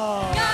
啊